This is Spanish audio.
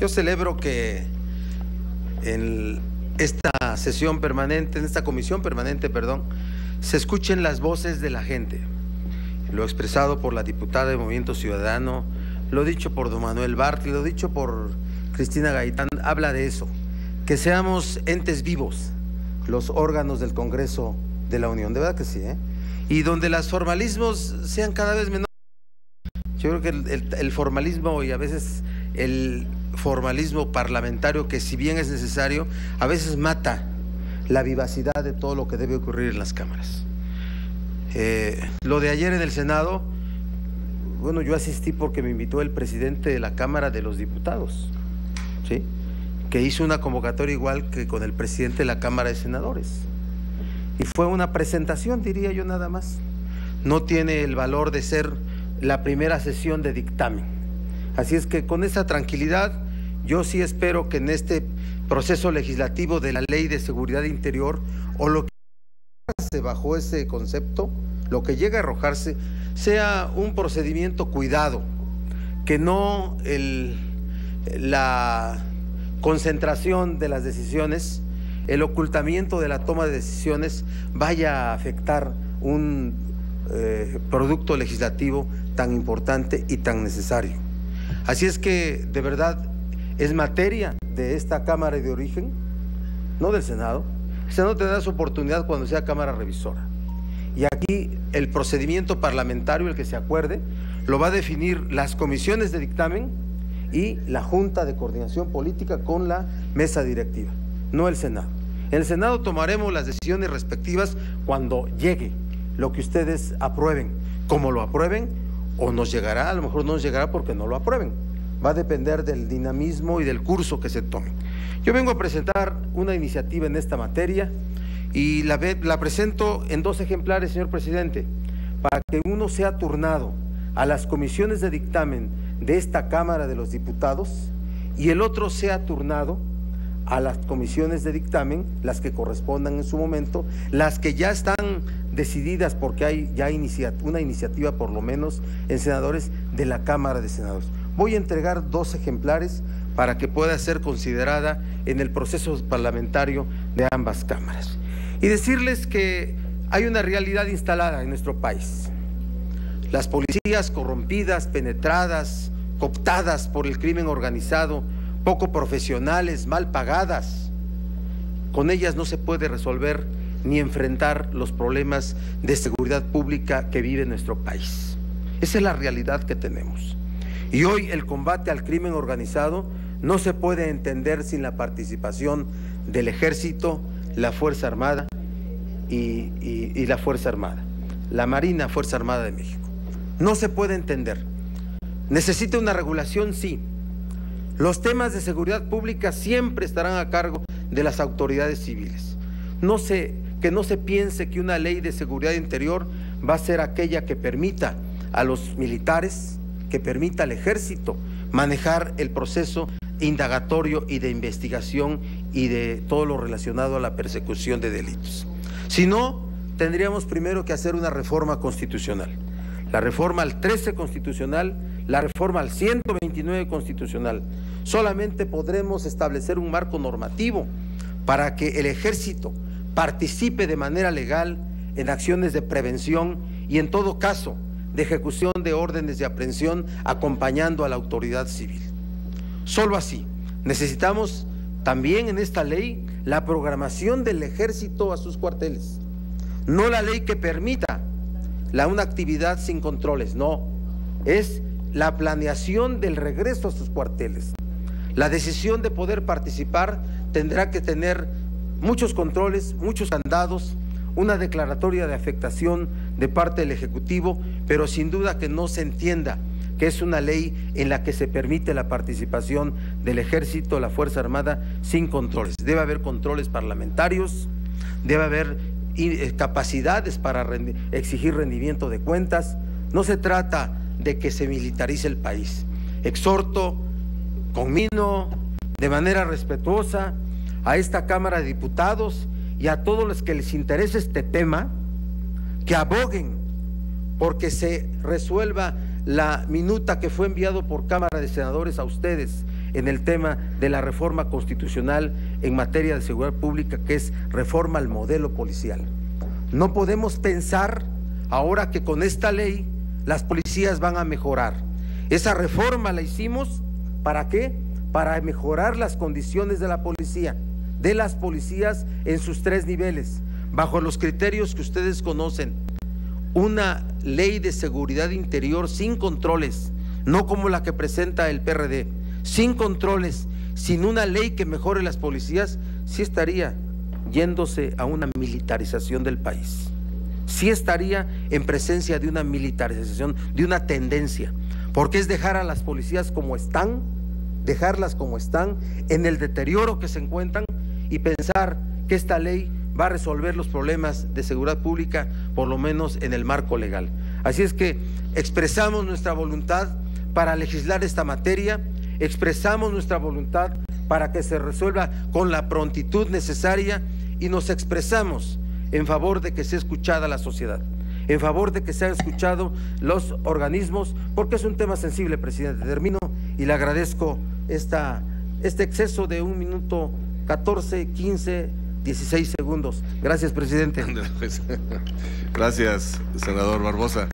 Yo celebro que en esta sesión permanente, en esta comisión permanente, perdón, se escuchen las voces de la gente. Lo expresado por la diputada de Movimiento Ciudadano, lo dicho por don Manuel Bartley, lo dicho por Cristina Gaitán, habla de eso, que seamos entes vivos, los órganos del Congreso de la Unión, de verdad que sí, ¿eh? y donde los formalismos sean cada vez menores. Yo creo que el, el formalismo y a veces el formalismo parlamentario que si bien es necesario, a veces mata la vivacidad de todo lo que debe ocurrir en las cámaras. Eh, lo de ayer en el Senado, bueno, yo asistí porque me invitó el presidente de la Cámara de los Diputados, ¿sí? que hizo una convocatoria igual que con el presidente de la Cámara de Senadores. Y fue una presentación, diría yo nada más. No tiene el valor de ser la primera sesión de dictamen. Así es que con esa tranquilidad yo sí espero que en este proceso legislativo de la ley de seguridad interior o lo que se bajo ese concepto, lo que llega a arrojarse, sea un procedimiento cuidado, que no la concentración de las decisiones, el ocultamiento de la toma de decisiones vaya a afectar un eh, producto legislativo tan importante y tan necesario. Así es que, de verdad, es materia de esta Cámara de origen, no del Senado. El Senado tendrá su oportunidad cuando sea Cámara Revisora. Y aquí el procedimiento parlamentario, el que se acuerde, lo va a definir las comisiones de dictamen y la Junta de Coordinación Política con la mesa directiva, no el Senado. En el Senado tomaremos las decisiones respectivas cuando llegue lo que ustedes aprueben. Como lo aprueben, o nos llegará, a lo mejor no nos llegará porque no lo aprueben va a depender del dinamismo y del curso que se tome. Yo vengo a presentar una iniciativa en esta materia y la, presento en dos ejemplares, señor presidente, para que uno sea turnado a las comisiones de dictamen de esta Cámara de los Diputados y el otro sea turnado a las comisiones de dictamen, las que correspondan en su momento, las que ya están decididas porque hay ya una iniciativa por lo menos en senadores de la Cámara de Senadores. Voy a entregar dos ejemplares para que pueda ser considerada en el proceso parlamentario de ambas cámaras. Y decirles que hay una realidad instalada en nuestro país. Las policías corrompidas, penetradas, cooptadas por el crimen organizado, poco profesionales, mal pagadas, con ellas no se puede resolver ni enfrentar los problemas de seguridad pública que vive nuestro país. Esa es la realidad que tenemos. Y hoy el combate al crimen organizado no se puede entender sin la participación del ejército, la Fuerza Armada y, la Fuerza Armada, la Marina Fuerza Armada de México. No se puede entender. ¿Necesita una regulación? Sí. Los temas de seguridad pública siempre estarán a cargo de las autoridades civiles. No se, que no se piense que una ley de seguridad interior va a ser aquella que permita a los militares, que permita al ejército manejar el proceso indagatorio y de investigación y de todo lo relacionado a la persecución de delitos. Si no, tendríamos primero que hacer una reforma constitucional. La reforma al 13 constitucional, la reforma al 129 constitucional. Solamente podremos establecer un marco normativo para que el ejército participe de manera legal en acciones de prevención y en todo caso de ejecución de órdenes de aprehensión acompañando a la autoridad civil. Solo así, necesitamos también en esta ley la programación del ejército a sus cuarteles. No la ley que permita la, una actividad sin controles, no. Es la planeación del regreso a sus cuarteles. La decisión de poder participar tendrá que tener muchos controles, muchos candados, una declaratoria de afectación de parte del Ejecutivo, pero sin duda que no se entienda que es una ley en la que se permite la participación del Ejército, la Fuerza Armada, sin controles. Debe haber controles parlamentarios, debe haber eh, capacidades para exigir rendimiento de cuentas. No se trata de que se militarice el país. Exhorto, conmino, de manera respetuosa, a esta Cámara de Diputados y a todos los que les interese este tema, que aboguen porque se resuelva la minuta que fue enviado por Cámara de Senadores a ustedes en el tema de la reforma constitucional en materia de seguridad pública, que es reforma al modelo policial. No podemos pensar ahora que con esta ley las policías van a mejorar. Esa reforma la hicimos para qué? Para mejorar las condiciones de la policía, de las policías en sus tres niveles, bajo los criterios que ustedes conocen. Una ley de seguridad interior sin controles, no como la que presenta el PRD, sin controles, sin una ley que mejore las policías, sí estaría yéndose a una militarización del país. Sí estaría en presencia de una militarización, de una tendencia, porque es dejar a las policías como están, dejarlas como están, en el deterioro que se encuentran y pensar que esta ley va a resolver los problemas de seguridad pública, por lo menos en el marco legal. Así es que expresamos nuestra voluntad para legislar esta materia, expresamos nuestra voluntad para que se resuelva con la prontitud necesaria y nos expresamos en favor de que sea escuchada la sociedad, en favor de que sean escuchados los organismos, porque es un tema sensible, presidente. Termino y le agradezco esta, este exceso de un minuto 14, 15, 16 segundos. Gracias, presidente. Gracias, senador Barbosa.